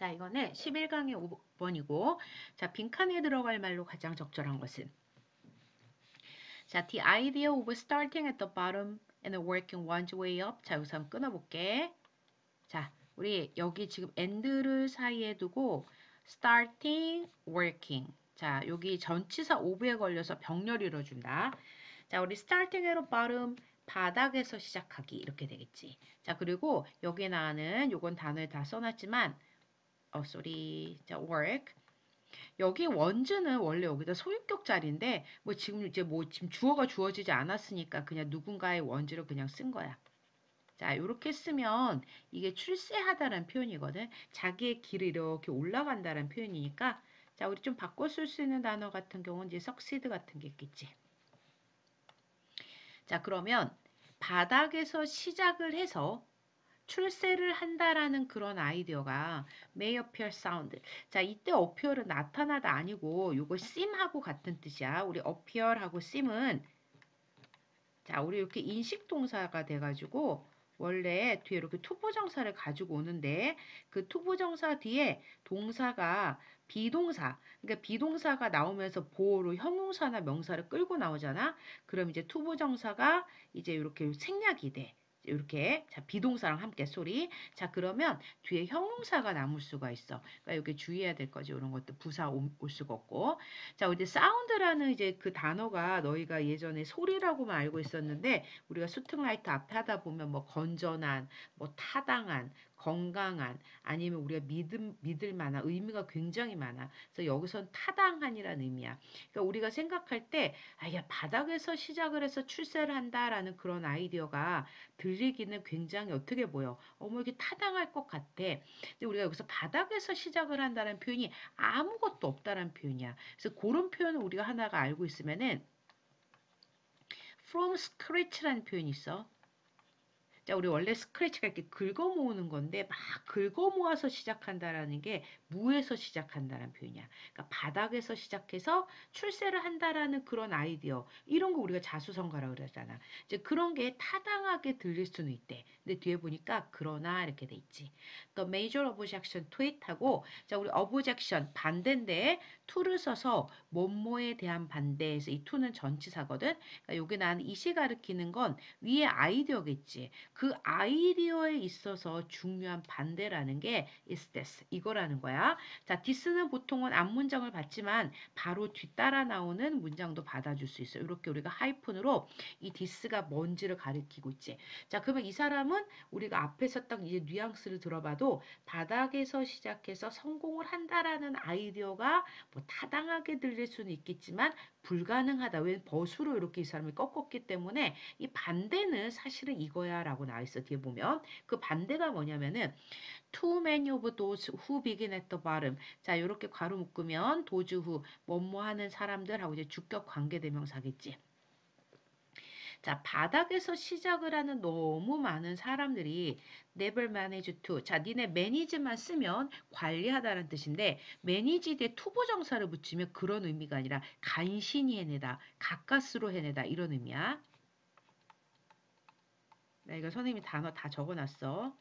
자, 이거는 11강의 5번이고, 자, 빈칸에 들어갈 말로 가장 적절한 것은 자, the idea of starting at the bottom and working one's way up. 자, 여기서 한번 끊어볼게. 자, 우리 여기 지금 and를 사이에 두고 starting, working. 자, 여기 전치사 오브에 걸려서 병렬 이뤄준다. 자, 우리 starting at the bottom, 바닥에서 시작하기 이렇게 되겠지. 자, 그리고 여기에 나는 요건 단어에 다 써놨지만 어, 쏘리. 자, work. 여기 원즈는 원래 여기다 소유격 자리인데 뭐 지금 이제 뭐 지금 주어가 주어지지 않았으니까 그냥 누군가의 원즈로 그냥 쓴 거야. 자, 이렇게 쓰면 이게 출세하다는 표현이거든. 자기의 길을 이렇게 올라간다는 표현이니까 자, 우리 좀 바꿔 쓸 수 있는 단어 같은 경우는 이제 succeed 같은 게 있겠지. 자, 그러면 바닥에서 시작을 해서 출세를 한다라는 그런 아이디어가 may appear sound. 자, 이때 appear은 나타나다 아니고 요거 seem하고 같은 뜻이야. 우리 appear하고 seem은 자, 우리 이렇게 인식 동사가 돼 가지고 원래 뒤에 이렇게 투부정사를 가지고 오는데 그 투부정사 뒤에 동사가 비동사, 그러니까 비동사가 나오면서 보호로 형용사나 명사를 끌고 나오잖아. 그럼 이제 투부정사가 이제 이렇게 생략이 돼. 이렇게 자 비동사랑 함께 소리 자 그러면 뒤에 형용사가 남을 수가 있어. 그러니까 여기 주의해야 될 거지. 이런 것도 부사 올, 올 수가 없고. 자 이제 사운드라는 이제 그 단어가 너희가 예전에 소리라고만 알고 있었는데 우리가 수특라이트 앞에 하다 보면 뭐 건전한 뭐 타당한 건강한 아니면 우리가 믿음, 믿을 만한 의미가 굉장히 많아. 그래서 여기선 타당한이라는 의미야. 그러니까 우리가 생각할 때, 아, 야, 바닥에서 시작을 해서 출세를 한다라는 그런 아이디어가 들리기는 굉장히 어떻게 보여? 어머, 이게 타당할 것 같아. 근데 우리가 여기서 바닥에서 시작을 한다는 표현이 아무것도 없다는 표현이야. 그래서 그런 표현을 우리가 하나가 알고 있으면은 from scratch라는 표현이 있어. 자, 우리 원래 스크래치가 이렇게 긁어 모으는 건데 막 긁어 모아서 시작한다라는 게 무에서 시작한다는 표현이야. 그러니까 바닥에서 시작해서 출세를 한다라는 그런 아이디어. 이런 거 우리가 자수성가라고 그러잖아. 이제 그런 게 타당하게 들릴 수는 있대. 근데 뒤에 보니까 그러나 이렇게 돼 있지. The major objection to it 하고 자, 우리 objection 반대인데 to를 써서 뭐뭐에 대한 반대에서 이 to는 전치사거든. 그러니까 여기 난 이시 가르키는 건 위에 아이디어겠지. 그 아이디어에 있어서 중요한 반대라는 게 is this 이거라는 거야. 자, this는 보통은 앞문장을 받지만 바로 뒤따라 나오는 문장도 받아줄 수 있어요. 이렇게 우리가 하이픈으로 이 this가 뭔지를 가리키고 있지. 자, 그러면 이 사람은 우리가 앞에서 딱 이제 뉘앙스를 들어봐도 바닥에서 시작해서 성공을 한다라는 아이디어가 뭐 타당하게 들릴 수는 있겠지만 불가능하다. 왜 버수로 이렇게 이 사람이 꺾었기 때문에 이 반대는 사실은 이거야라고 나와 있어 뒤에 보면 그 반대가 뭐냐면은 too many of those who begin at the bottom 자 이렇게 괄호 묶으면 도주 후 뭐뭐 하는 사람들하고 이제 주격 관계 대명사겠지. 자, 바닥에서 시작을 하는 너무 많은 사람들이 never manage to. 자, 니네 manage만 쓰면 관리하다는 뜻인데 manage 대 투부정사를 붙이면 그런 의미가 아니라 간신히 해내다, 가까스로 해내다 이런 의미야. 나 이거 선생님이 단어 다 적어놨어.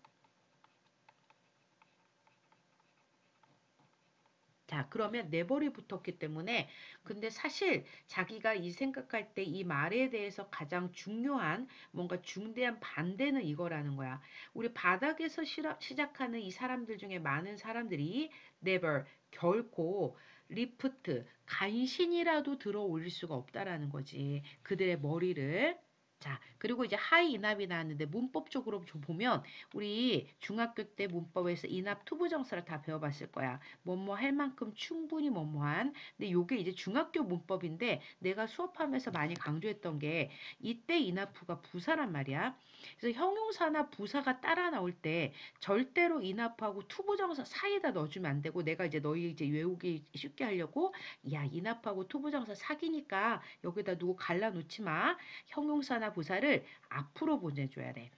자, 그러면 never이 붙었기 때문에 근데 사실 자기가 이 생각할 때 이 말에 대해서 가장 중요한 뭔가 중대한 반대는 이거라는 거야. 우리 바닥에서 시작하는 이 사람들 중에 많은 사람들이 never 결코 리프트 간신히라도 들어 올릴 수가 없다라는 거지. 그들의 머리를 자, 그리고 이제 하이 인압이 나왔는데 문법적으로 좀 보면 우리 중학교 때 문법에서 enough 투부정사를 다 배워봤을 거야. 뭐뭐 할 만큼 충분히 뭐뭐한. 근데 요게 이제 중학교 문법인데 내가 수업하면서 많이 강조했던 게 이때 enough가 부사란 말이야. 그래서 형용사나 부사가 따라 나올 때 절대로 enough하고 투부정사 사이에다 넣어주면 안 되고 내가 이제 너희 이제 외우기 쉽게 하려고 야 enough하고 투부정사 사귀니까 여기다 누구 갈라놓지 마. 형용사나 부사를 앞으로 보내줘야 돼.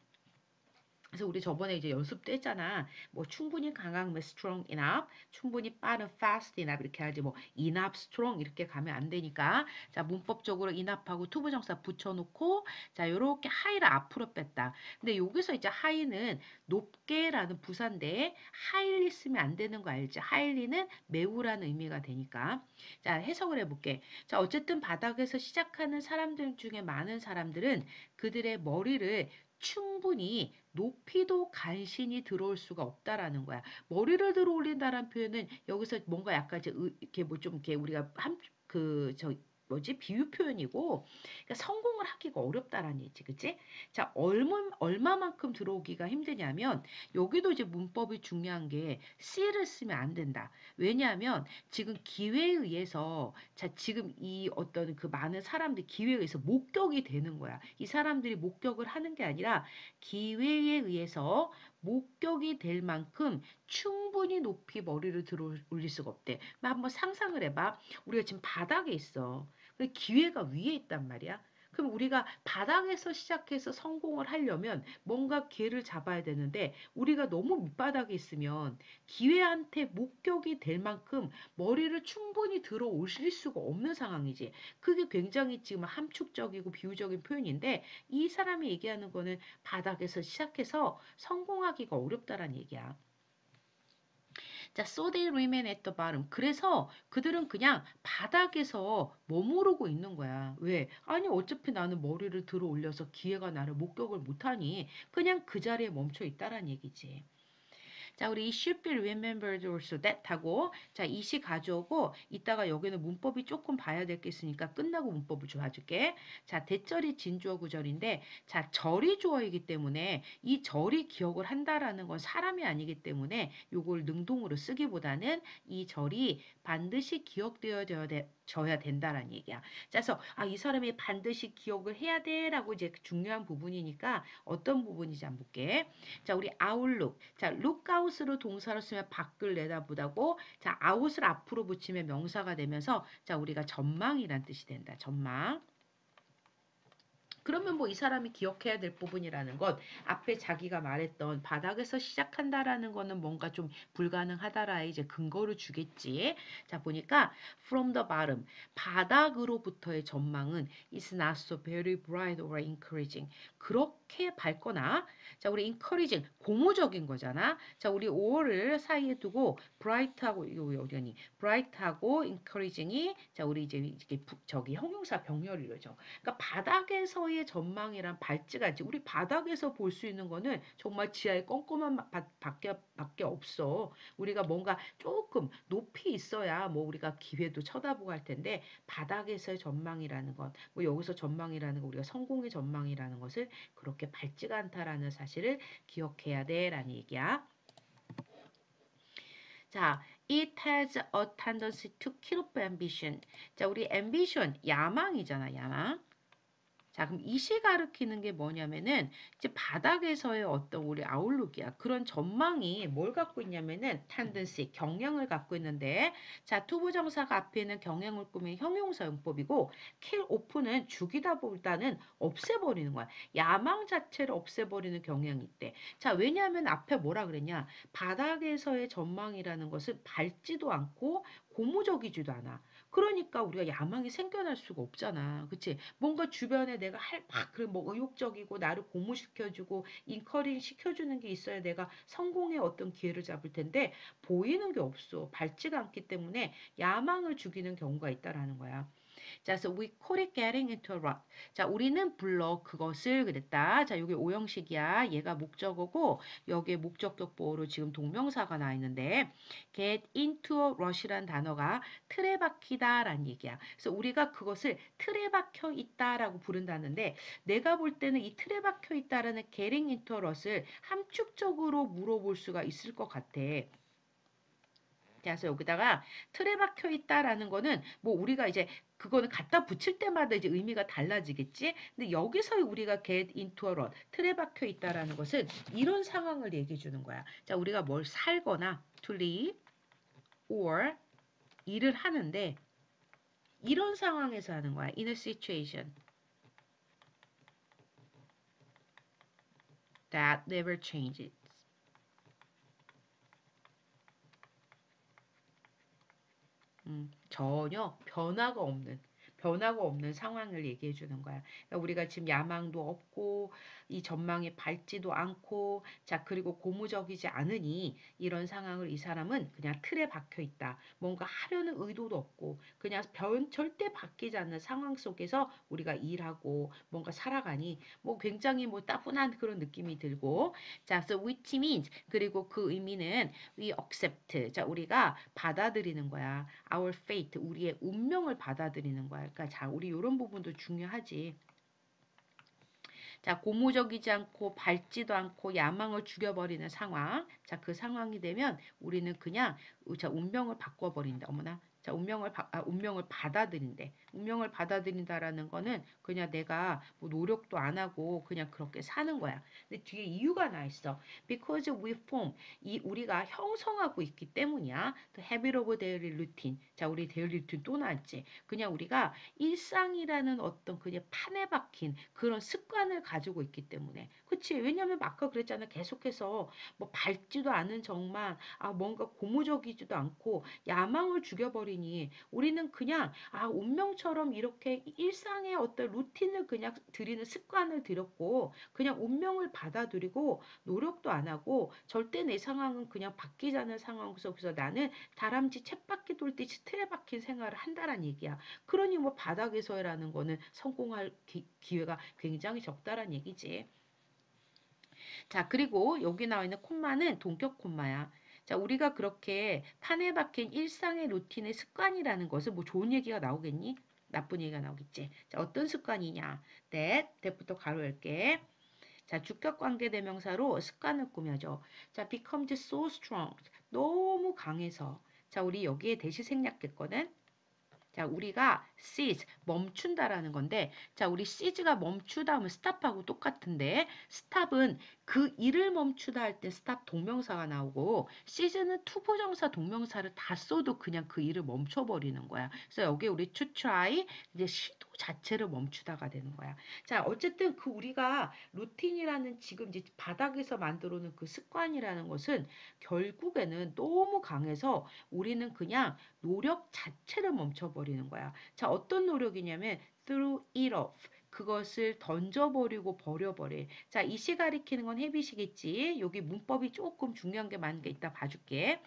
그래서 우리 저번에 이제 연습 때 했잖아. 뭐 충분히 강한, 뭐 strong enough, 충분히 빠른, fast enough 이렇게 하지 뭐 enough, strong 이렇게 가면 안 되니까 자 문법적으로 enough하고 투부정사 붙여놓고 자 요렇게 high를 앞으로 뺐다. 근데 여기서 이제 high는 높게라는 부사인데 highly 쓰면 안 되는 거 알지? highly는 매우라는 의미가 되니까 자 해석을 해볼게. 자 어쨌든 바닥에서 시작하는 사람들 중에 많은 사람들은 그들의 머리를 충분히 높이도 간신히 들어올 수가 없다라는 거야. 머리를 들어 올린다라는 표현은 여기서 뭔가 약간 이제 이렇게 뭐 좀 이렇게 우리가 한 그 저 뭐지 비유 표현이고 그러니까 성공을 하기가 어렵다라는 얘기 그치? 자 얼마 얼마만큼 들어오기가 힘드냐면 여기도 이제 문법이 중요한 게 C를 쓰면 안 된다 왜냐하면 지금 기회에 의해서 자 지금 이 어떤 그 많은 사람들이 기회에 의해서 목격이 되는 거야 이 사람들이 목격을 하는 게 아니라 기회에 의해서 목격이 될 만큼 충분히 높이 머리를 들어 올릴 수가 없대. 한번 상상을 해봐. 우리가 지금 바닥에 있어. 기회가 위에 있단 말이야. 그럼 우리가 바닥에서 시작해서 성공을 하려면 뭔가 기회를 잡아야 되는데 우리가 너무 밑바닥에 있으면 기회한테 목격이 될 만큼 머리를 충분히 들어 올릴 수가 없는 상황이지. 그게 굉장히 지금 함축적이고 비유적인 표현인데 이 사람이 얘기하는 거는 바닥에서 시작해서 성공하기가 어렵다라는 얘기야. 자, so they remain at the bottom. 그래서 그들은 그냥 바닥에서 머무르고 있는 거야. 왜? 아니 어차피 나는 머리를 들어 올려서 기회가 나를 목격을 못하니 그냥 그 자리에 멈춰 있다란 얘기지. 자, 우리 should be remembered also that 하고 자, 이 시 가져오고 이따가 여기는 문법이 조금 봐야 될 게 있으니까 끝나고 문법을 좀 봐줄게. 자, 대절이 진주어 구절인데 자, 절이 주어이기 때문에 이 절이 기억을 한다라는 건 사람이 아니기 때문에 요걸 능동으로 쓰기보다는 이 절이 반드시 기억되어져야 돼, 져야 된다라는 얘기야. 그래서 아, 이 사람이 반드시 기억을 해야 돼라고 이제 중요한 부분이니까 어떤 부분인지 한번 볼게. 자, 우리 outlook. 자, look out으로 동사를 쓰면 밖을 내다보다고 자, 아웃을 앞으로 붙이면 명사가 되면서 자, 우리가 전망이란 뜻이 된다. 전망. 그러면 뭐 이 사람이 기억해야 될 부분이라는 것 앞에 자기가 말했던 바닥에서 시작한다라는 거는 뭔가 좀 불가능하다라의 이제 근거를 주겠지. 자 보니까 from the bottom 바닥으로부터의 전망은 is not so very bright or encouraging 그렇게 밝거나 자 우리 encouraging 고무적인 거잖아. 자 우리 5를 사이에 두고 bright하고 이거 어디니 bright하고 encouraging이 자 우리 이제 이게 저기 형용사 병렬이죠. 그러니까 바닥에서 바다의 전망이란 않지. 우리 바닥에서 볼 수 있는 거는 정말 지하에 껌껌한 밖에, 밖에 없어. 우리가 뭔가 조금 높이 있어야 뭐 우리가 기회도 쳐다보고 할 텐데 바닥에서의 전망이라는 것, 뭐 여기서 전망이라는 거 우리가 성공의 전망이라는 것을 그렇게 밝지가 않다라는 사실을 기억해야 돼라는 얘기야. 자, it has a tendency to up ambition. 자, 우리 ambition, 야망이잖아, 야망. 자, 그럼 이시 가르키는 게 뭐냐면은 이제 바닥에서의 어떤 우리 outlook이야. 그런 전망이 뭘 갖고 있냐면은 tendency, 경향을 갖고 있는데 자, 투부정사가 앞에 있는 경향을 꾸민 형용사 용법이고 kill off는 죽이다 보다는 없애버리는 거야. 야망 자체를 없애버리는 경향이 있대. 자, 왜냐하면 앞에 뭐라 그랬냐? 바닥에서의 전망이라는 것은 밝지도 않고 고무적이지도 않아. 그러니까 우리가 야망이 생겨날 수가 없잖아. 그치? 뭔가 주변에 내가 할, 막, 그, 뭐, 의욕적이고, 나를 고무시켜주고, encouraging 시켜주는 게 있어야 내가 성공의 어떤 기회를 잡을 텐데, 보이는 게 없어. 밝지가 않기 때문에 야망을 죽이는 경우가 있다라는 거야. 자, 그래서 we call it getting into a rut. 자, 우리는 불러 그것을 그랬다. 자, 여기 오형식이야. 얘가 목적어고 여기에 목적격 보호로 지금 동명사가 나 있는데 get into a rut이란 단어가 틀에 박히다라는 얘기야. 그래서 우리가 그것을 틀에 박혀 있다라고 부른다는데 내가 볼 때는 이 틀에 박혀 있다라는 getting into a rut을 함축적으로 물어볼 수가 있을 것 같아. 그래서 여기다가 틀에 박혀 있다라는 거는 뭐 우리가 이제 그거는 갖다 붙일 때마다 이제 의미가 달라지겠지. 근데 여기서 우리가 get into a rut, 틀에 박혀 있다라는 것은 이런 상황을 얘기해 주는 거야. 자, 우리가 뭘 살거나 to live or 일을 하는데 이런 상황에서 하는 거야. in a situation. that never changes. 음, 전혀 변화가 없는 변화가 없는 상황을 얘기해 주는 거야. 그러니까 우리가 지금 야망도 없고 이 전망이 밝지도 않고 자 그리고 고무적이지 않으니 이런 상황을 이 사람은 그냥 틀에 박혀 있다. 뭔가 하려는 의도도 없고 그냥 변 절대 바뀌지 않는 상황 속에서 우리가 일하고 뭔가 살아가니 뭐 굉장히 뭐 따분한 그런 느낌이 들고 자 so which means 그리고 그 의미는 we accept 자 우리가 받아들이는 거야. our fate 우리의 운명을 받아들이는 거야. 그러니까 자 우리 이런 부분도 중요하지. 자, 고무적이지 않고 밝지도 않고 야망을 죽여버리는 상황. 자, 그 상황이 되면 우리는 그냥 자, 운명을 바꿔버린다. 어머나. 자, 운명을, 바, 아, 운명을 받아들인대. 운명을 받아들인다라는 거는 그냥 내가 뭐 노력도 안 하고 그냥 그렇게 사는 거야. 근데 뒤에 이유가 나 있어. Because we form. 이 우리가 형성하고 있기 때문이야. The habit of daily routine. 자, 우리 daily routine 또 나왔지. 그냥 우리가 일상이라는 어떤 그냥 판에 박힌 그런 습관을 가지고 있기 때문에. 그치? 왜냐면 아까 그랬잖아. 계속해서 뭐 밝지도 않은 전망, 아, 뭔가 고무적이지도 않고 야망을 죽여버리니 우리는 그냥, 아, 운명처럼 이렇게 일상의 어떤 routine을 그냥 들이는 습관을 들였고, 그냥 운명을 받아들이고, 노력도 안 하고, 절대 내 상황은 그냥 바뀌지 않는 상황 속에서 나는 다람쥐 챗바퀴 돌듯이 틀에 박힌 생활을 한다란 얘기야. 그러니 뭐 바닥에서라는 거는 성공할 기, 기회가 굉장히 적다란 얘기지. 자, 그리고 여기 나와 있는 콤마는 동격 콤마야. 자, 우리가 그렇게 판에 박힌 일상의 루틴의 습관이라는 것을 뭐 좋은 얘기가 나오겠니? 나쁜 얘기가 나오겠지. 자, 어떤 습관이냐? that, that부터 가로 열게. 자, 주격 관계 대명사로 습관을 꾸며줘. 자, becomes so strong. 너무 강해서. 자, 우리 여기에 that이 생략했거든. 자, 우리가 cease 멈춘다라는 건데, 자, 우리 cease가 멈추다 하면 stop하고 똑같은데, stop은 그 일을 멈추다 할 때 stop 동명사가 나오고, cease는 투부정사 동명사를 다 써도 그냥 그 일을 멈춰버리는 거야. 그래서 여기 우리 to try 이제 시도 자체를 멈추다가 되는 거야. 자, 어쨌든 그 우리가 routine이라는 지금 이제 바닥에서 만들어 놓은 그 습관이라는 것은 결국에는 너무 강해서 우리는 그냥 노력 자체를 멈춰버리는 거야. 자, 어떤 노력이냐면 through it off. 그것을 던져버리고 버려버려. 자, 이 시 가리키는 건 헤비시겠지. 여기 문법이 조금 중요한 게 많은 게 있다 봐줄게.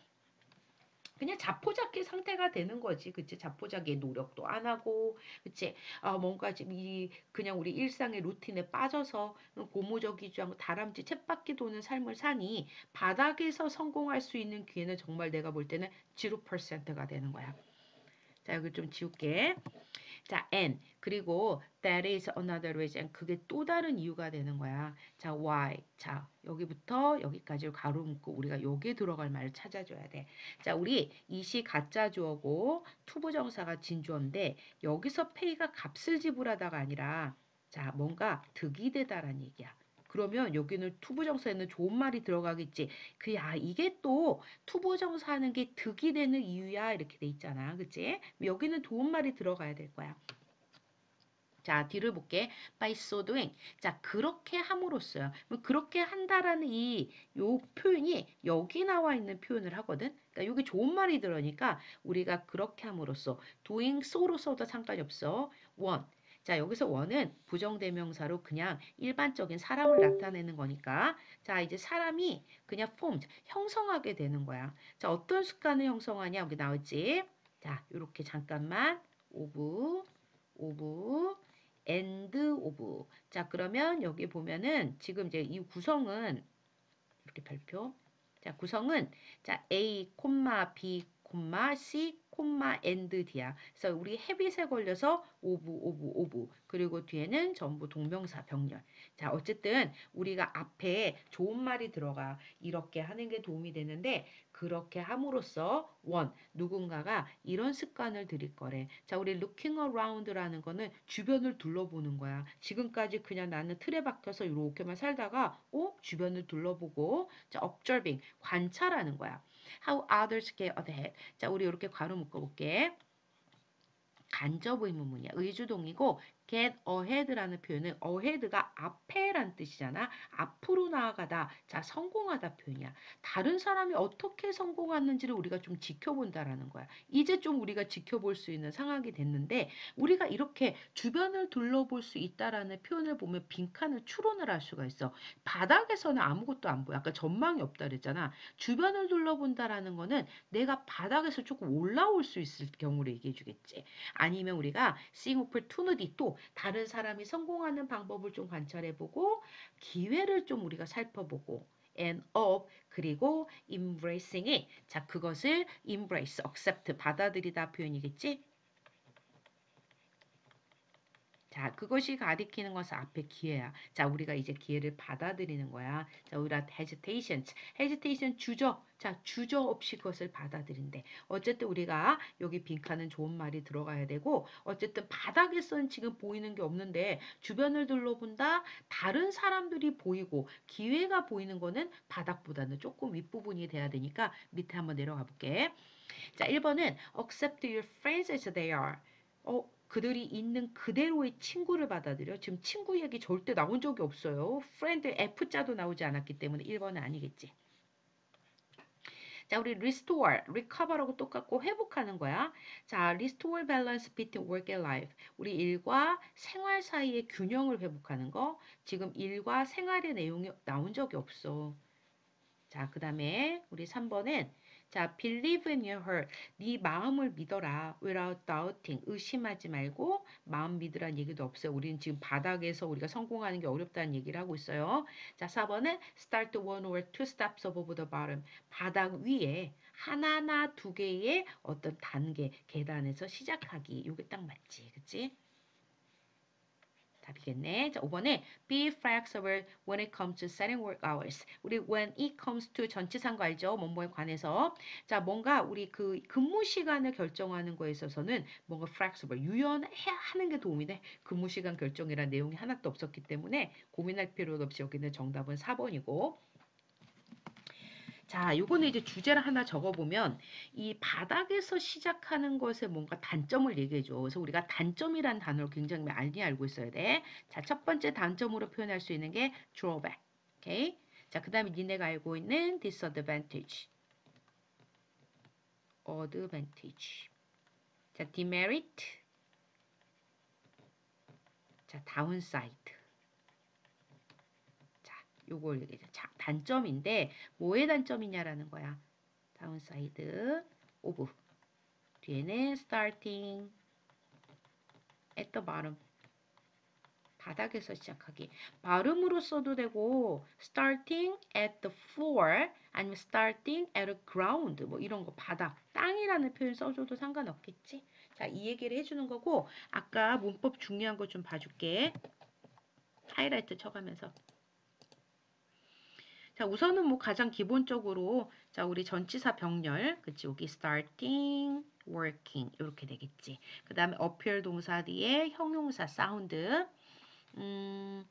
그냥 자포자기 상태가 되는 거지. 그치? 자포자기 노력도 안 하고, 그치? 아, 뭔가 이, 그냥 우리 일상의 루틴에 빠져서 고무적이지 않고 다람쥐 챗바퀴 도는 삶을 사니 바닥에서 성공할 수 있는 기회는 정말 내가 볼 때는 0%가 되는 거야. 자, 여기 좀 지울게. 자, and 그리고 that is another reason 그게 또 다른 이유가 되는 거야. 자, why. 자, 여기부터 여기까지 가로 묶고 우리가 여기에 들어갈 말을 찾아줘야 돼. 자, 우리 이시 가짜 주어고 투부정사가 진주어인데 여기서 pay가 값을 지불하다가 아니라 자, 뭔가 득이 되다라는 얘기야. 그러면 여기는 투부정사에는 좋은 말이 들어가겠지. 그야 이게 또 투부정사 하는 게 득이 되는 이유야 이렇게 돼 있잖아. 그치? 여기는 좋은 말이 들어가야 될 거야. 자, 뒤를 볼게. by so doing. 자, 그렇게 함으로써요. 그렇게 한다라는 이 요 표현이 여기 나와 있는 표현을 하거든. 그러니까 여기 좋은 말이 들어니까 우리가 그렇게 함으로써 doing so로 써도 상관이 없어. one. 자, 여기서 one은 부정대명사로 그냥 일반적인 사람을 나타내는 거니까 자, 이제 사람이 그냥 formed, 형성하게 되는 거야. 자, 어떤 습관을 형성하냐? 여기 나왔지? 자, 이렇게 잠깐만 of of and of 자, 그러면 여기 보면은 지금 이제 이 구성은 이렇게 별표 자, 구성은 자, A, B, C, 콤마 and D야. 그래서 우리 헤빗에 걸려서 of of of 그리고 뒤에는 전부 동명사 병렬. 자 어쨌든 우리가 앞에 좋은 말이 들어가 이렇게 하는 게 도움이 되는데 그렇게 함으로써 one 누군가가 이런 습관을 들일 거래. 자 우리 looking around라는 거는 주변을 둘러보는 거야. 지금까지 그냥 나는 틀에 박혀서 이렇게만 살다가 어 주변을 둘러보고 자 observing 관찰하는 거야. How others get ahead. 자 우리 이렇게 괄호 묶어볼게. 간접 의문문이야. 의주동이고 get ahead라는 표현은 ahead가 앞에란 뜻이잖아. 앞으로 나아가다. 자, 성공하다 표현이야. 다른 사람이 어떻게 성공하는지를 우리가 좀 지켜본다라는 거야. 이제 좀 우리가 지켜볼 수 있는 상황이 됐는데 우리가 이렇게 주변을 둘러볼 수 있다라는 표현을 보면 빈칸을 추론을 할 수가 있어. 바닥에서는 아무것도 안 보여. 아까 전망이 없다 그랬잖아. 주변을 둘러본다라는 거는 내가 바닥에서 조금 올라올 수 있을 경우를 얘기해 주겠지. 아니면 우리가 seeing opportunity 또 다른 사람이 성공하는 방법을 좀 관찰해보고 기회를 좀 우리가 살펴보고 and of 그리고 embracing이 자 그것을 embrace, accept 받아들이다 표현이겠지. 자, 그것이 가리키는 것은 앞에 기회야. 자, 우리가 이제 기회를 받아들이는 거야. 자, 우리가 hesitation, hesitation 주저. 자, 주저 없이 그것을 받아들인대. 어쨌든 우리가 여기 빈칸은 좋은 말이 들어가야 되고, 어쨌든 바닥에서는 지금 보이는 게 없는데, 주변을 둘러본다, 다른 사람들이 보이고, 기회가 보이는 거는 바닥보다는 조금 윗부분이 돼야 되니까 밑에 한번 내려가 볼게. 자, 1번은 accept your friends as they are. 어, 그들이 있는 그대로의 친구를 받아들여. 지금 친구 얘기 절대 나온 적이 없어요. friend F자도 나오지 않았기 때문에 1번은 아니겠지. 자, 우리 restore, recover하고 똑같고 회복하는 거야. 자, restore balance between work and life. 우리 일과 생활 사이의 균형을 회복하는 거. 지금 일과 생활의 내용이 나온 적이 없어. 자, 그 다음에 우리 3번은 자, believe in your heart. 네 마음을 믿어라. without doubting. 의심하지 말고 마음 믿으란 얘기도 없어요. 우리는 지금 바닥에서 우리가 성공하는 게 어렵다는 얘기를 하고 있어요. 자, 4번은 start one or two steps above the bottom. 바닥 위에 하나나 두 개의 어떤 단계, 계단에서 시작하기. 이게 딱 맞지. 그치? 답이겠네. 자, 5번에 be flexible when it comes to setting work hours. 우리 when it comes to 거 알죠? 뭔뭐에 관해서. 자, 뭔가 우리 그 근무 시간을 결정하는 거에 있어서는 뭔가 flexible, 유연하는 게 도움이 돼. 근무 시간 결정이란 내용이 하나도 없었기 때문에 고민할 필요도 없이 여기는 정답은 4번이고. 자, 요거는 이제 주제를 하나 적어보면 이 바닥에서 시작하는 것에 뭔가 단점을 얘기해줘. 그래서 우리가 단점이란 단어를 굉장히 많이 알고 있어야 돼. 자, 첫 번째 단점으로 표현할 수 있는 게 drawback. 오케이? 자, 그 다음에 니네가 알고 있는 disadvantage. advantage. 자, demerit. 자, downside. 요걸 단점인데 뭐의 단점이냐라는 거야. downside of 뒤에는 starting at the bottom 바닥에서 시작하기. 발음으로 써도 되고 starting at the floor 아니면 starting at the ground 뭐 이런 거 바닥, 땅이라는 표현 써줘도 상관없겠지. 자, 이 얘기를 해주는 거고 아까 문법 중요한 거 좀 봐줄게. 하이라이트 쳐가면서. 자, 우선은 뭐 가장 기본적으로 자, 우리 전치사 병렬, 그치? 여기 starting, working 이렇게 되겠지. 그 다음에 appear 동사 뒤에 형용사 사운드. 음,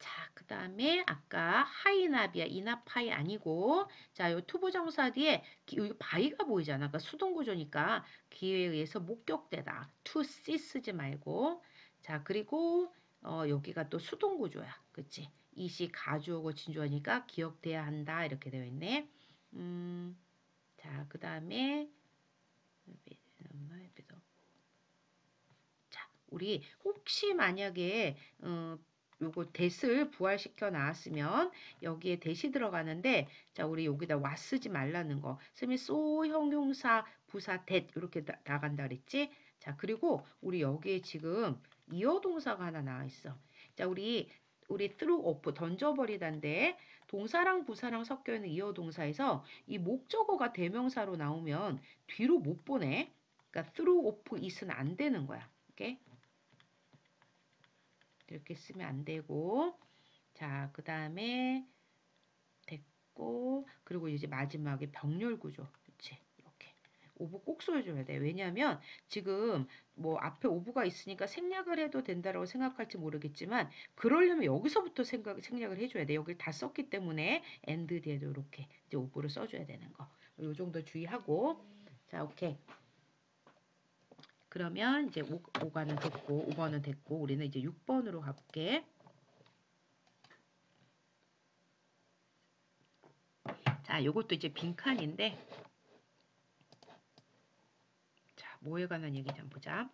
자, 그 다음에 아까 하이나비아, 이나파이 아니고 자, 요 투부정사 뒤에 여기 by가 보이잖아. 그러니까 수동구조니까 기회에 의해서 목격되다. to see 쓰지 말고 자, 그리고 어, 여기가 또 수동구조야. 그치? it이 가주어고 진주어니까 기억돼야 한다. 이렇게 되어 있네. 음, 자, 그 다음에 자, 우리 혹시 만약에 어, 요거 대을 부활시켜 나왔으면 여기에 대시 들어가는데 자 우리 여기다 와 쓰지 말라는 거. 쓰면 소 형용사 부사 대 이렇게 나, 나간다 그랬지? 자 그리고 우리 여기에 지금 이어 동사가 하나 나와 있어. 자 우리 우리 through off 던져버리다인데 동사랑 부사랑 섞여 있는 이어 동사에서 이 목적어가 대명사로 나오면 뒤로 못 보내. 그러니까 throw off it은 안 되는 거야. 오케이? 이렇게 쓰면 안 되고 자, 그 다음에 됐고 그리고 이제 마지막에 병렬 구조. 그치? of 꼭 써줘야 돼. 왜냐하면 지금 뭐 앞에 of가 있으니까 생략을 해도 된다라고 생각할지 모르겠지만 그러려면 여기서부터 생각, 생략을 해줘야 돼. 여기를 다 썼기 때문에 and 뒤에도 이렇게 이제 of를 써줘야 되는 거. 요 정도 주의하고 자 오케이. 그러면 이제 5, 5가는 됐고 5번은 됐고 우리는 이제 6번으로 가볼게. 자, 요것도 이제 빈칸인데 자, 뭐에 관한 얘기 좀 보자.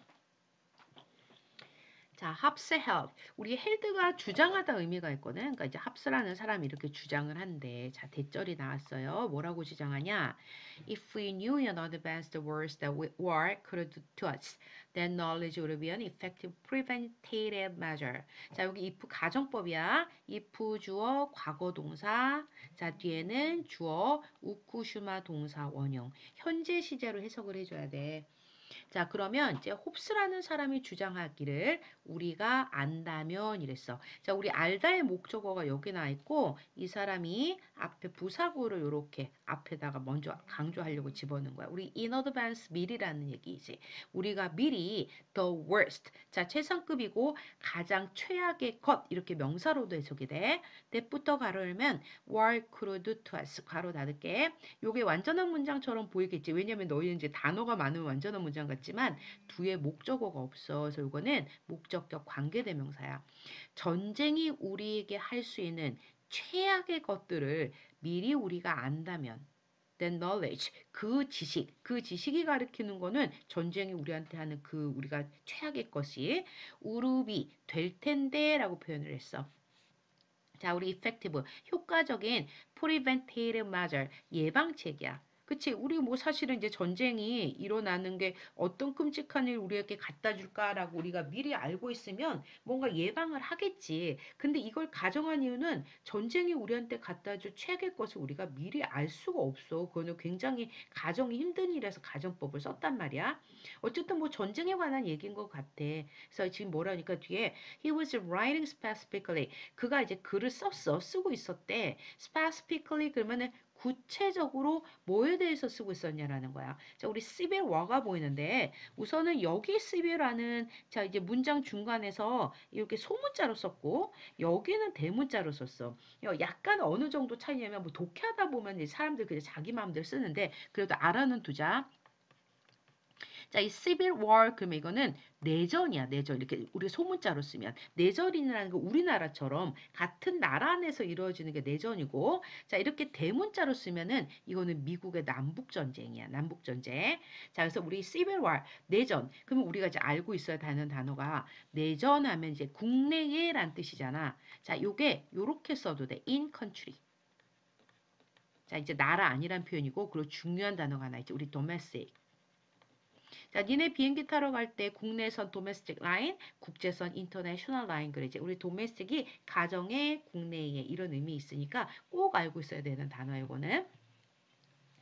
자, 합스 help. 우리 헬드가 주장하다 의미가 있거든. 그러니까 이제 합스라는 사람이 이렇게 주장을 한대. 자, 대절이 나왔어요. 뭐라고 주장하냐? If we knew in advance the worst that war could do to us, then knowledge would be an effective preventative measure. 자, 여기 if 가정법이야. if 주어 과거 동사. 자, 뒤에는 주어 우쿠슈마 동사 원형. 현재 시제로 해석을 해 줘야 돼. 자, 그러면 이제 홉스라는 사람이 주장하기를 우리가 안다면 이랬어. 자, 우리 알다의 목적어가 여기 나 있고 이 사람이 앞에 부사구를 이렇게 앞에다가 먼저 강조하려고 집어넣은 거야. 우리 in advance 미리라는 얘기이지. 우리가 미리 the worst. 자, 최상급이고 가장 최악의 것 이렇게 명사로도 해석이 돼. 때부터 가로 열면 war could to us 가로 닫을게. 요게 완전한 문장처럼 보이겠지. 왜냐면 너희는 이제 단어가 많으면 완전한 문장 같지만 뒤에 목적어가 없어. 그래서 이거는 목적격 관계대명사야. 전쟁이 우리에게 할 수 있는 최악의 것들을 미리 우리가 안다면 then knowledge 그 지식 그 지식이 가리키는 거는 전쟁이 우리한테 하는 그 우리가 최악의 것이 우룹이 될 텐데라고 표현을 했어. 자, 우리 effective 효과적인 preventative measure 예방책이야. 그치? 우리 뭐 사실은 이제 전쟁이 일어나는 게 어떤 끔찍한 일 우리에게 갖다 줄까라고 우리가 미리 알고 있으면 뭔가 예방을 하겠지. 근데 이걸 가정한 이유는 전쟁이 우리한테 갖다 줄 최악의 것을 우리가 미리 알 수가 없어. 그거는 굉장히 가정이 힘든 일에서 가정법을 썼단 말이야. 어쨌든 뭐 전쟁에 관한 얘기인 것 같아. 그래서 지금 뭐라니까 뒤에 he was writing specifically. 그가 이제 글을 썼어. 쓰고 있었대. specifically 그러면은 구체적으로 뭐에 대해서 쓰고 있었냐라는 거야. 자, 우리 시빌 와가 보이는데 우선은 여기 시빌라는 자 이제 문장 중간에서 이렇게 소문자로 썼고 여기는 대문자로 썼어. 약간 어느 정도 차이냐면 뭐 독해하다 보면 사람들 그냥 자기 마음대로 쓰는데 그래도 알아는 두자. 자, 이 civil war 그러면 이거는 내전이야, 내전. 이렇게 우리 소문자로 쓰면 내전이라는 거 우리나라처럼 같은 나라 안에서 이루어지는 게 내전이고 자, 이렇게 대문자로 쓰면은 이거는 미국의 남북 전쟁이야. 남북 전쟁. 자, 그래서 우리 civil war 내전. 그러면 우리가 이제 알고 있어야 하는 단어가 내전하면 이제 국내에란 뜻이잖아. 자, 요게 요렇게 써도 돼. in country. 자, 이제 나라 안이란 표현이고 그리고 중요한 단어가 하나 있지. 우리 domestic. 자, 니네 비행기 타러 갈 때 국내선 domestic line, 국제선 international line 그러지. 우리 domestic이 가정의 국내에 이런 의미 있으니까 꼭 알고 있어야 되는 단어 이거는.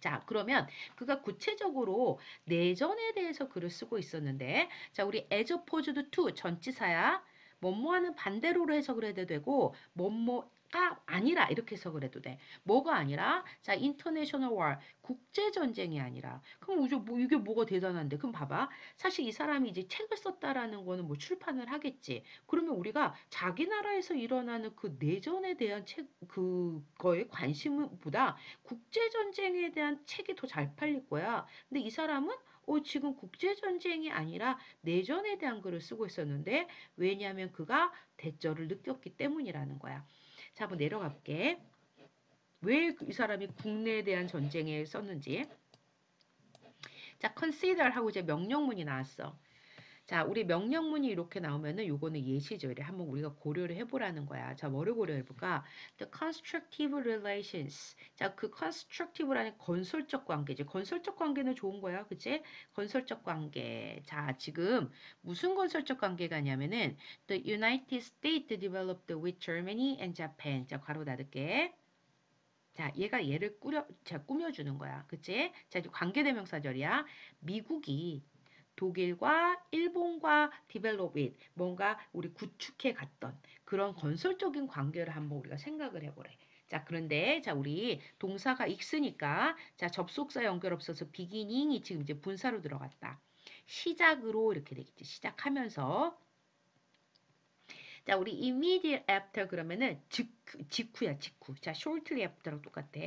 자, 그러면 그가 구체적으로 내전에 대해서 글을 쓰고 있었는데, 자, 우리 as opposed to 전치사야. 뭐뭐하는 반대로로 해석을 해도 되고, 뭐뭐 가 아니라 이렇게 해석을 해도 돼. 뭐가 아니라 자 인터내셔널 월 국제 전쟁이 아니라 그럼 이게, 뭐, 이게 뭐가 대단한데? 그럼 봐봐. 사실 이 사람이 이제 책을 썼다라는 거는 뭐 출판을 하겠지. 그러면 우리가 자기 나라에서 일어나는 그 내전에 대한 책 그거에 관심보다 국제 전쟁에 대한 책이 더 잘 팔릴 거야. 근데 이 사람은 어, 지금 국제전쟁이 아니라 내전에 대한 글을 쓰고 있었는데 왜냐하면 그가 대절을 느꼈기 때문이라는 거야. 자, 한번 내려가 볼게. 왜 이 사람이 국내에 대한 전쟁에 썼는지. 자, consider 하고 이제 명령문이 나왔어. 자, 우리 명령문이 이렇게 나오면은 요거는 예시죠. 이래 한번 우리가 고려를 해보라는 거야. 자, 뭐를 고려해볼까? The constructive relations. 자, 그 constructive라는 건설적 관계지. 건설적 관계는 좋은 거야. 그치? 건설적 관계. 자, 지금 무슨 건설적 관계가냐면은 The United States developed with Germany and Japan. 자, 괄호 닫을게. 자, 얘가 얘를 꾸려, 자, 꾸며주는 거야. 그치? 자, 관계대명사절이야. 미국이 독일과 일본과 디벨롭 잇 뭔가 우리 구축해 갔던 그런 건설적인 관계를 한번 우리가 생각을 해보래. 자, 그런데 자, 우리 동사가 있으니까 자, 접속사 연결 없어서 비기닝이 지금 이제 분사로 들어갔다. 시작으로 이렇게 되겠지. 시작하면서 자, 우리 immediate after 그러면은 직, 직후야, 직후. 자, shortly after랑 똑같아.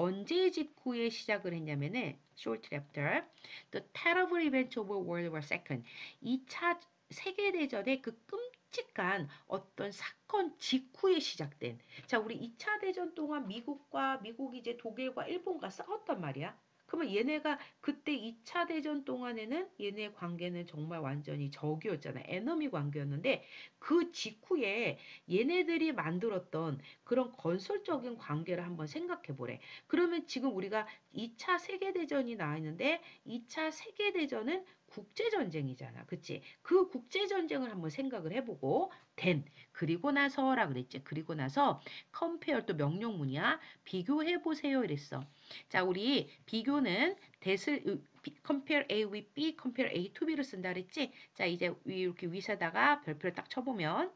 언제 직후에 시작을 했냐면은 shortly after the terrible event of World War II 2차 세계대전의 그 끔찍한 어떤 사건 직후에 시작된 자 우리 2차 대전 동안 미국과 미국이 이제 독일과 일본과 싸웠단 말이야. 그러면 얘네가 그때 2차 대전 동안에는 얘네 관계는 정말 완전히 적이었잖아. 에너미 관계였는데 그 직후에 얘네들이 만들었던 그런 건설적인 관계를 한번 생각해 보래. 그러면 지금 우리가 2차 세계대전이 나와 있는데 2차 세계대전은 국제전쟁이잖아. 그치? 그 국제전쟁을 한번 생각을 해보고 된 그리고 나서라 그랬지. 그리고 나서 compare 또 명령문이야. 비교해 보세요 이랬어. 자, 우리 비교는 대을 compare A with B, compare A to B를 쓴다 그랬지? 자, 이제 이렇게 위에다가 별표를 딱 쳐보면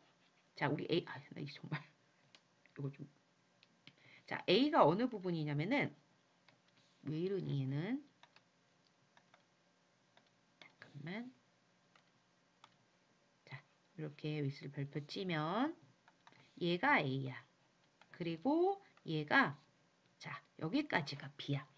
자, 우리 A 아, 나 정말 이거 좀 자, A가 어느 부분이냐면은 왜 이러니 얘는 잠깐만 자, 이렇게 위스를 찌면 얘가 A야. 그리고 얘가 자, 여기까지가 B야.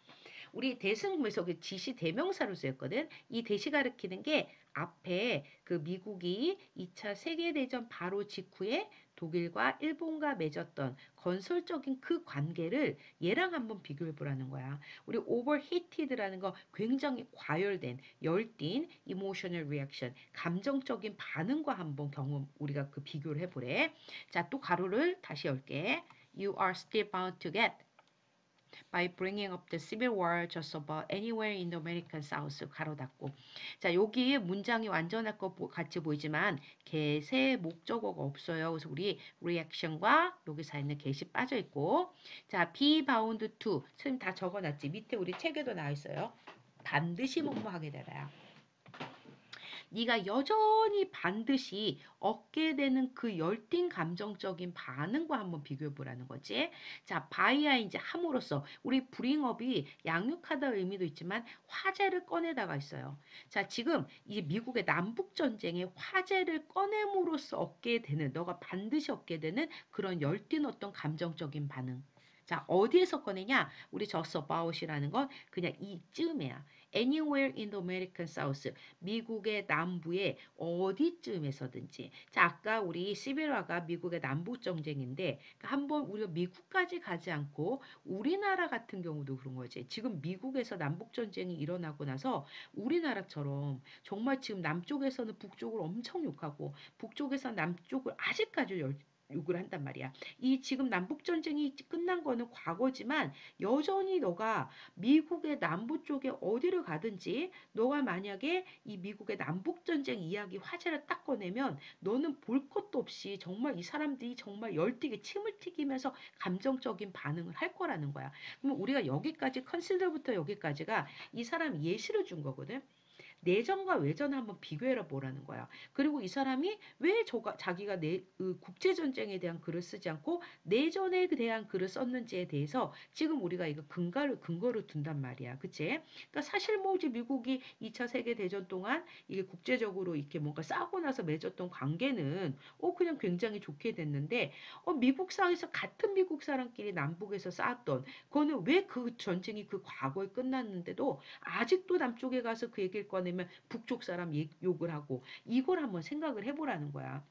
우리 대승에서 그 지시 대명사로 쓰였거든. 이 대시 가리키는 게 앞에 그 미국이 2차 세계대전 바로 직후에 독일과 일본과 맺었던 건설적인 그 관계를 얘랑 한번 비교해 보라는 거야. 우리 overheated라는 거 굉장히 과열된, 열띤 emotional reaction, 감정적인 반응과 한번 경험 우리가 그 비교를 해 보래. 자, 또 가로를 다시 열게. You are still bound to get by bringing up the civil war just about anywhere in the American South 가로 닫고 자 여기 문장이 완전할 것 같이 보이지만 개세 목적어가 없어요. 그래서 우리 reaction과 여기 사이는 get이 빠져 있고 자 be bound to 선생님 다 적어놨지 밑에 우리 책에도 나와 있어요. 반드시 뭐뭐 하게 되나요? 네가 여전히 반드시 얻게 되는 그 열띤 감정적인 반응과 한번 비교해 보라는 거지. 자, 바이아 이제 함으로써 우리 브링업이 양육하다 의미도 있지만 화제를 꺼내다가 있어요. 자, 지금 이 미국의 남북 전쟁의 화제를 꺼냄으로써 얻게 되는 너가 반드시 얻게 되는 그런 열띤 어떤 감정적인 반응. 자, 어디에서 꺼내냐? 우리 just about이라는 건 그냥 이쯤이야. Anywhere in the American South. 미국의 남부에 어디쯤에서든지. 자, 아까 우리 시베라가 미국의 남북 전쟁인데 그러니까 한번 우리가 미국까지 가지 않고 우리나라 같은 경우도 그런 거지. 지금 미국에서 남북 전쟁이 일어나고 나서 우리나라처럼 정말 지금 남쪽에서는 북쪽을 엄청 욕하고 북쪽에서 남쪽을 아직까지 욕을 한단 말이야. 이 지금 남북 전쟁이 끝난 거는 과거지만 여전히 너가 미국의 남부 쪽에 어디를 가든지 너가 만약에 이 미국의 남북 전쟁 이야기 화제를 딱 꺼내면 너는 볼 것도 없이 정말 이 사람들이 정말 열띠게 침을 튀기면서 감정적인 반응을 할 거라는 거야. 그럼 우리가 여기까지 컨실더부터 여기까지가 이 사람 예시를 준 거거든. 내전과 외전을 한번 비교해 보라는 거야. 그리고 이 사람이 왜 저가, 자기가 내, 그 국제전쟁에 대한 글을 쓰지 않고 내전에 대한 글을 썼는지에 대해서 지금 우리가 이거 근거를, 근거를 둔단 말이야. 그치? 그러니까 사실 뭐지 미국이 2차 세계대전 동안 이게 국제적으로 이렇게 뭔가 싸고 나서 맺었던 관계는 어, 그냥 굉장히 좋게 됐는데 어, 미국 상에서 같은 미국 사람끼리 남북에서 싸웠던 그거는 왜 그 전쟁이 그 과거에 끝났는데도 아직도 남쪽에 가서 그 얘기를 꺼내 면 되면 북쪽 사람 욕을 하고 이걸 한번 생각을 해보라는 거야.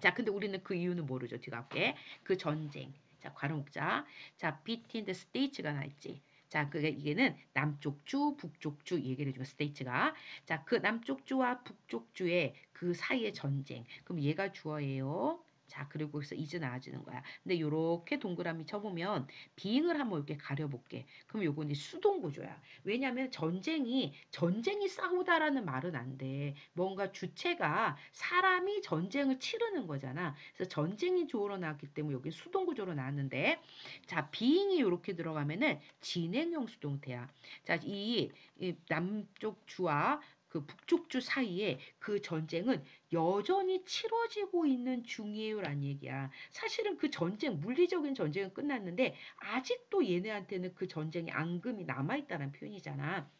자, 근데 우리는 그 이유는 모르죠. 뒤가 앞에 그 전쟁. 자, 괄호 묶자. 자, between the states가 나 있지. 자, 그게 이게는 남쪽 주, 북쪽 주 얘기를 해주고 states가 자, 그 남쪽 주와 북쪽 주의 그 사이의 전쟁. 그럼 얘가 주어예요. 자, 그리고 여기서 is 나와지는 거야. 근데 요렇게 동그라미 쳐보면 being을 한번 이렇게 가려볼게. 그럼 요건 이제 수동 구조야. 왜냐면 전쟁이, 전쟁이 싸우다라는 말은 안 돼. 뭔가 주체가 사람이 전쟁을 치르는 거잖아. 그래서 전쟁이 주어로 나왔기 때문에 여기 수동 구조로 나왔는데 자, 비잉이 요렇게 들어가면은 진행형 수동태야. 자, 이, 이 남쪽 주와 그 북쪽주 사이에 그 전쟁은 여전히 치러지고 있는 중이에요라는 얘기야. 사실은 그 전쟁, 물리적인 전쟁은 끝났는데 아직도 얘네한테는 그 전쟁의 앙금이 남아있다는 표현이잖아.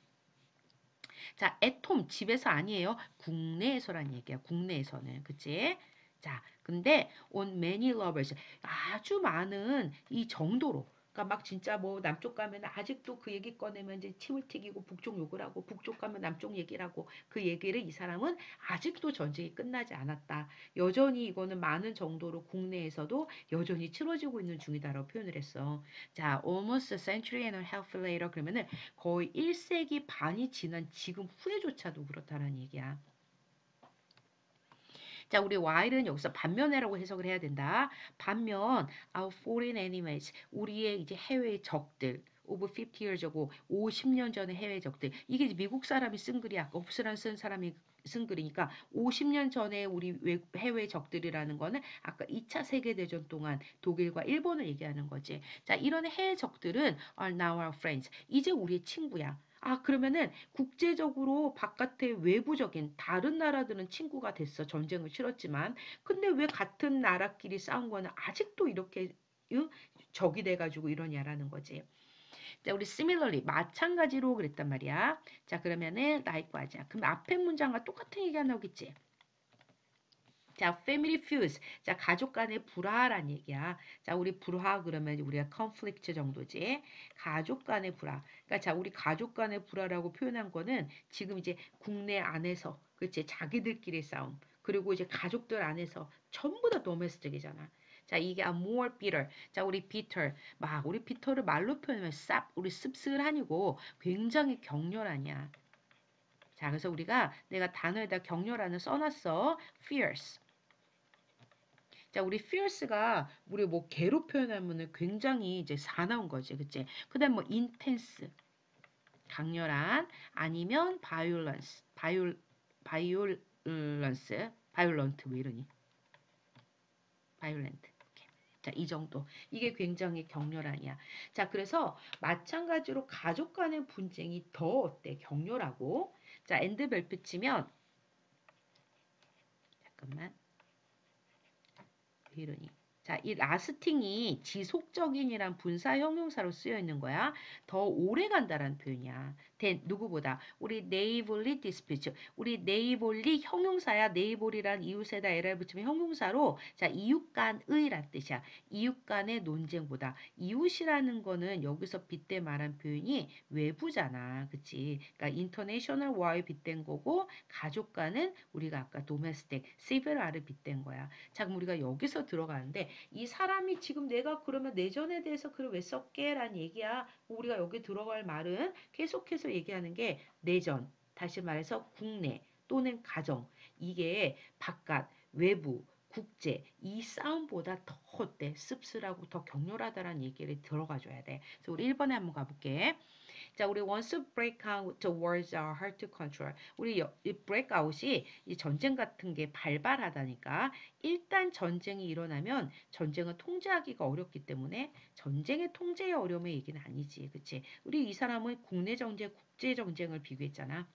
자, 애톰 집에서 아니에요. 국내에서란 얘기야. 국내에서는. 그치? 자, 근데 on many lovers 아주 많은 이 정도로 그러니까 막 진짜 뭐 남쪽 가면 아직도 그 얘기 꺼내면 이제 침을 튀기고 북쪽 욕을 하고 북쪽 가면 남쪽 얘기를 하고 그 얘기를 이 사람은 아직도 전쟁이 끝나지 않았다. 여전히 이거는 많은 정도로 국내에서도 여전히 치러지고 있는 중이다라고 표현을 했어. 자, almost a century and a half later 그러면은 거의 1세기 반이 지난 지금 후에조차도 그렇다는 얘기야. 자, 우리 while은 여기서 반면에라고 해석을 해야 된다. 반면 our foreign enemies, 우리의 이제 해외 적들, over 50 years고 50년 전의 해외 적들. 이게 미국 사람이 쓴 글이야. 없으란 쓴 사람이 쓴 글이니까 50년 전에 우리 해외 적들이라는 거는 아까 2차 세계대전 동안 독일과 일본을 얘기하는 거지. 자, 이런 해외 적들은 are now our friends. 이제 우리의 친구야. 아, 그러면은 국제적으로 바깥의 외부적인 다른 나라들은 친구가 됐어. 전쟁을 치렀지만. 근데 왜 같은 나라끼리 싸운 거는 아직도 이렇게 적이 돼가지고 이러냐라는 거지. 자, 우리 similarly 마찬가지로 그랬단 말이야. 자, 그러면은 likewise. 그럼 앞에 문장과 똑같은 얘기가 나오겠지. 자, family feuds. 자, 가족 간의 불화란 얘기야. 자, 우리 불화 그러면 우리가 conflict 정도지. 가족 간의 불화. 그러니까 자, 우리 가족 간의 불화라고 표현한 거는 지금 이제 국내 안에서 그치 자기들끼리 싸움. 그리고 이제 가족들 안에서 전부 다 도메스틱이잖아. 자, 이게 a more bitter. 자, 우리 bitter. 막 우리 비터를 말로 표현하면 쌉, 우리 씁쓸한이고 굉장히 격렬하냐. 자, 그래서 우리가 내가 단어에다 격렬한을 써놨어. fierce. 자, 우리 fierce가 우리 뭐 개로 표현하면은 굉장히 이제 사나운 거지. 그치? 그 다음 뭐 intense. 강렬한 아니면 violence. 바이올, violence. violent 왜 이러니? violent. 자, 이 정도. 이게 굉장히 격렬하냐. 자, 그래서 마찬가지로 가족 간의 분쟁이 더 어때? 격렬하고. 자, and 별표 치면 잠깐만. 이러니. 자, 이 lasting이 지속적인이란 분사 형용사로 쓰여 있는 거야. 더 오래 간다라는 표현이야. than 누구보다. 우리 neighborly disputes 우리 neighborly 형용사야. neighbor이란 이웃에다 ly를 붙이면 형용사로. 자 이웃 간의란 뜻이야. 이웃 간의 논쟁보다. 이웃이라는 거는 여기서 빗대 말한 표현이 외부잖아. 그치? 그러니까 인터내셔널 와에 빗댄 거고 가족 간은 우리가 아까 도메스틱 시베라를 빗댄 거야. 자 그럼 우리가 여기서 들어가는데 이 사람이 지금 내가 그러면 내전에 대해서 글을 왜 썼게? 라는 얘기야 우리가 여기 들어갈 말은 계속해서 얘기하는 게 내전, 다시 말해서 국내 또는 가정, 이게 바깥, 외부, 국제 이 싸움보다 더 어때? 씁쓸하고 더 격렬하다라는 얘기를 들어가줘야 돼. 그래서 우리 1번에 한번 가볼게. 자, 우리 once break out the wars are hard to control. 우리 이 breakout이 이 전쟁 같은 게 발발하다니까. 일단 전쟁이 일어나면 전쟁은 통제하기가 어렵기 때문에 전쟁의 통제의 어려움의 얘기는 아니지. 그치? 우리 이 사람은 국내 전쟁, 국제 전쟁을 비교했잖아.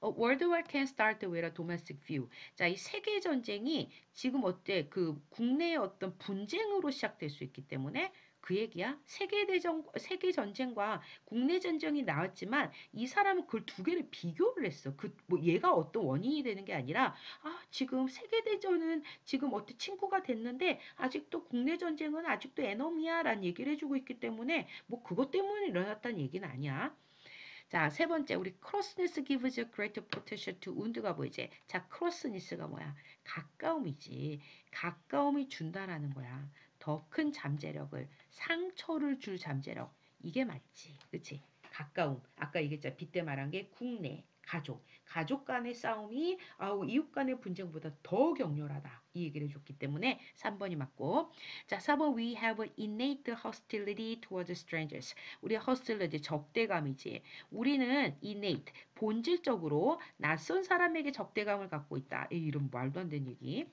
어, World War can start with a domestic view. 자, 이 세계 전쟁이 지금 어때? 그 국내의 어떤 분쟁으로 시작될 수 있기 때문에 그 얘기야. 세계대전, 세계전쟁과 국내 전쟁이 나왔지만 이 사람은 그걸 두 개를 비교를 했어. 그, 뭐 얘가 어떤 원인이 되는 게 아니라, 아, 지금 세계대전은 지금 어떤 친구가 됐는데, 아직도 국내 전쟁은 아직도 에너미야 라는 얘기를 해주고 있기 때문에, 뭐 그것 때문에 일어났다는 얘기는 아니야. 자, 세 번째, 우리 closeness gives a greater potential to wound가 보이지? 자, closeness가 뭐야? 가까움이지. 가까움이 준다라는 거야. 더 큰 잠재력을 상처를 줄 잠재력. 이게 맞지. 그치? 가까움. 아까 얘기했잖아. 빗대 말한 게 국내 가족. 가족 간의 싸움이 아우 이웃 간의 분쟁보다 더 격렬하다. 이 얘기를 해줬기 때문에 3번이 맞고. 자 4번 we have innate hostility towards strangers. 우리 hostility 적대감이지. 우리는 innate 본질적으로 낯선 사람에게 적대감을 갖고 있다. 이 이름 말도 안 되는 얘기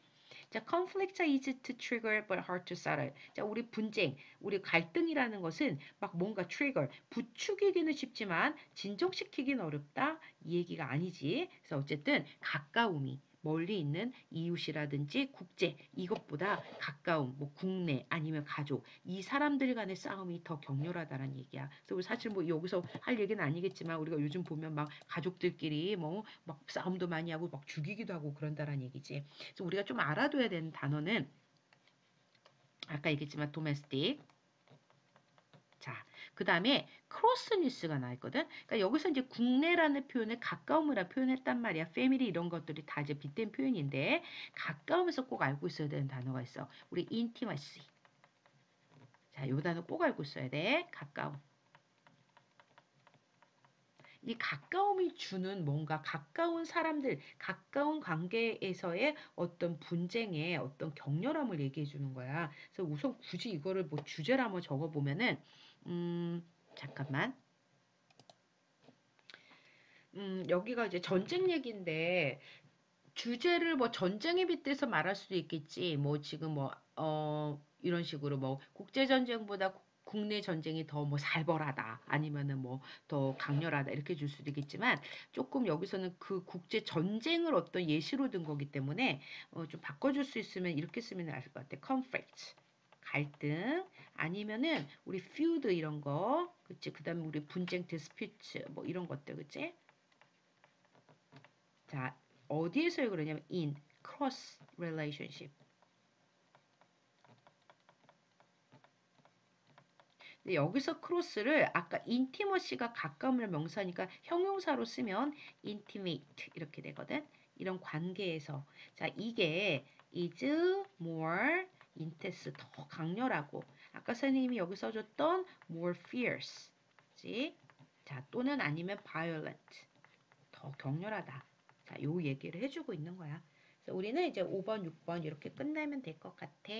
자, conflict is to trigger but hard to settle. 자, 우리 분쟁, 우리 갈등이라는 것은 막 뭔가 trigger, 부추기기는 쉽지만 진정시키기는 어렵다. 이 얘기가 아니지. 그래서 어쨌든 가까움이 멀리 있는 이웃이라든지 국제 이것보다 가까운 뭐 국내 아니면 가족 이 사람들 간의 싸움이 더 격렬하다는 얘기야. 그래서 사실 뭐 여기서 할 얘기는 아니겠지만 우리가 요즘 보면 막 가족들끼리 뭐 막 싸움도 많이 하고 막 죽이기도 하고 그런다는 얘기지. 그래서 우리가 좀 알아둬야 되는 단어는 아까 얘기했지만 domestic 자, 그 다음에 closeness가 나와 있거든. 그러니까 여기서 이제 국내라는 표현을 가까움이라 표현했단 말이야. family 이런 것들이 다 이제 빗댄 표현인데 가까우면서 꼭 알고 있어야 되는 단어가 있어. 우리 intimacy. 자, 요 단어 꼭 알고 있어야 돼. 가까움. 이 가까움이 주는 뭔가 가까운 사람들, 가까운 관계에서의 어떤 분쟁의 어떤 격렬함을 얘기해 주는 거야. 그래서 우선 굳이 이거를 뭐 주제를 한번 적어 보면은 음, 잠깐만. 음, 여기가 이제 전쟁 얘기인데 주제를 뭐 전쟁에 빗대서 말할 수도 있겠지. 뭐 지금 뭐 어, 이런 식으로 뭐 국제 전쟁보다 국내 전쟁이 더 뭐 살벌하다 아니면은 뭐 더 강렬하다 이렇게 줄 수도 있겠지만 조금 여기서는 그 국제 전쟁을 어떤 예시로 든 거기 때문에 어, 좀 바꿔줄 수 있으면 이렇게 쓰면 알 것 같아. conflict 갈등 아니면은 우리 feud 이런 거 그치? 그 다음에 우리 분쟁 dispute 뭐 이런 것들 그치? 자 어디에서 그러냐면 in cross relationship. 근데 여기서 크로스를 아까 인티머시가 가까움을 명사니까 형용사로 쓰면 intimate 이렇게 되거든. 이런 관계에서. 자 이게 is more intense 더 강렬하고 아까 선생님이 여기 써줬던 more fierce 자 또는 아니면 violent 더 격렬하다. 자, 요 얘기를 해주고 있는 거야. 그래서 우리는 이제 5번, 6번 이렇게 끝내면 될 것 같아.